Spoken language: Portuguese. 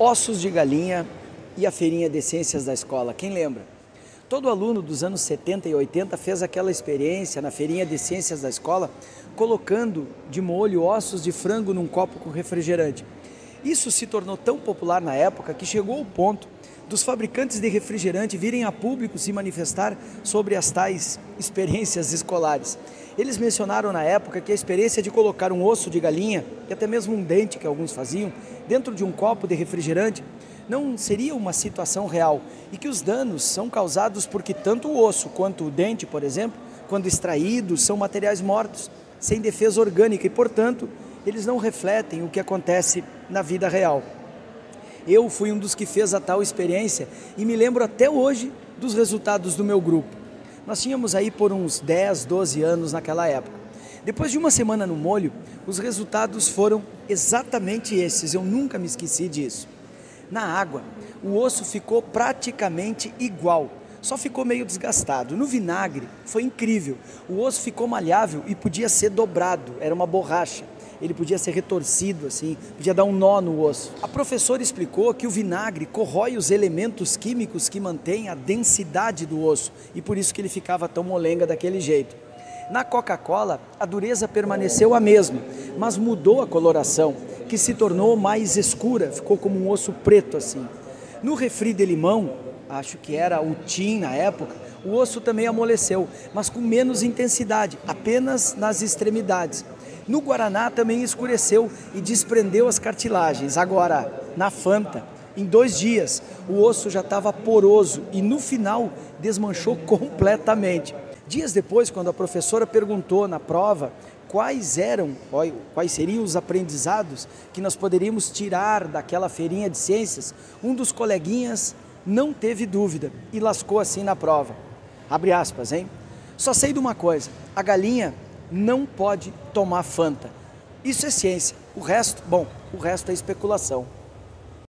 Ossos de galinha e a feirinha de ciências da escola, quem lembra? Todo aluno dos anos 70 e 80 fez aquela experiência na feirinha de ciências da escola, colocando de molho ossos de frango num copo com refrigerante. Isso se tornou tão popular na época que chegou ao ponto dos fabricantes de refrigerante virem a público se manifestar sobre as tais experiências escolares. Eles mencionaram na época que a experiência de colocar um osso de galinha e até mesmo um dente que alguns faziam dentro de um copo de refrigerante não seria uma situação real e que os danos são causados porque tanto o osso quanto o dente, por exemplo, quando extraídos, são materiais mortos, sem defesa orgânica e, portanto, eles não refletem o que acontece na vida real. Eu fui um dos que fez a tal experiência e me lembro até hoje dos resultados do meu grupo. Nós tínhamos aí por uns 10, 12 anos naquela época. Depois de uma semana no molho, os resultados foram exatamente esses, eu nunca me esqueci disso. Na água, o osso ficou praticamente igual, só ficou meio desgastado. No vinagre, foi incrível. O osso ficou malhável e podia ser dobrado, era uma borracha ele podia ser retorcido assim, podia dar um nó no osso. A professora explicou que o vinagre corrói os elementos químicos que mantêm a densidade do osso e por isso que ele ficava tão molenga daquele jeito. Na Coca-Cola, a dureza permaneceu a mesma, mas mudou a coloração, que se tornou mais escura, ficou como um osso preto assim. No refri de limão, acho que era o Tim na época, o osso também amoleceu, mas com menos intensidade, apenas nas extremidades. No Guaraná também escureceu e desprendeu as cartilagens. Agora, na Fanta, em dois dias, o osso já estava poroso e no final desmanchou completamente. Dias depois, quando a professora perguntou na prova quais eram, quais seriam os aprendizados que nós poderíamos tirar daquela feirinha de ciências, um dos coleguinhas não teve dúvida e lascou assim na prova. Abre aspas, hein? Só sei de uma coisa: a galinha não pode tomar Fanta. Isso é ciência. O resto, bom, o resto é especulação.